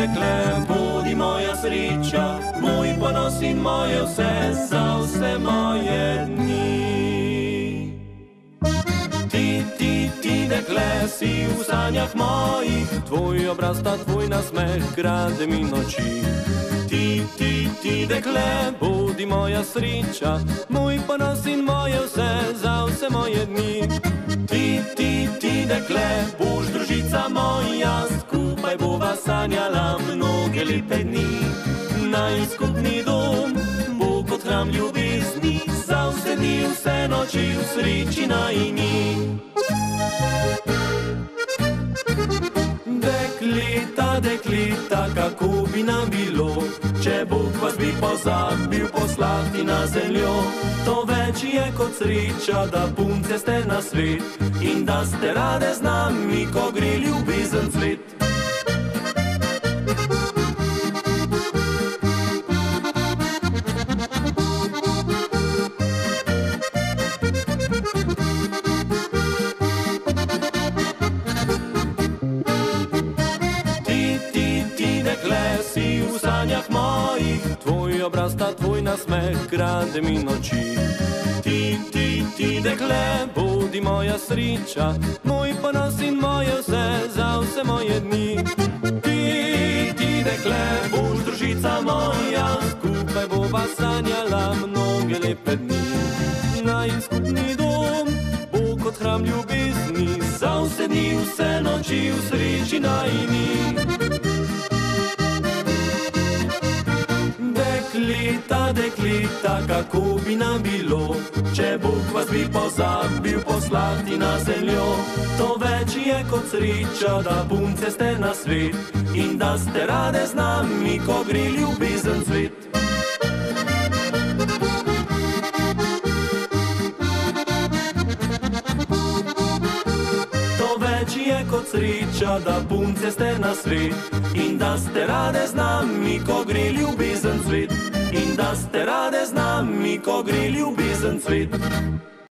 dekle, bodi moja sreča, moj ponos in moje vse, za vse moje dni. Ti, ti, ti, dekle, si v sanjah mojih, tvoj obraz, ta tvoj nasmeh, grade mi noči. Ti, ti, ti, dekle, bodi moja sreča, moj ponos in moje vse, za vse moje dni. Ti, ti, ti, dekle, boš družica moja, sanjala mnoge lepe dni. Naj skupni dom bo kot hram ljubezni, za vse dni, vse noči v sreči najni. Dekleta, dekleta, kako bi nam bilo, če Bog vas bi pozabil poslati na zemljo. To več je kot sreča, da punce ste na svet in da ste rade z nami, ko gre ljubezen nasmeh, grade mi noči. Ti, ti, ti, dekle, bodi moja sreča, moj ponos in moje vse, za vse moje dni. Ti, ti, dekle, boš družica moja, skupaj bova sanjala mnoge lepe dni. Naj skupni dom bo kot hram ljubezni, za vse dni, vse noči v sreči najni. Dekleta, dekleta, kako bi nam bilo, če Bog vas bi pozabil poslati na zemljo. To več je kot sreča, da punce ste na svet in da ste rade z nami, ko gre ljubezen cvet. To več je kot sreča, da punce ste na svet in da ste rade z nami, ko gre ljubezen cvet. In da ste rade z nami, ko gre ljubezen cvet.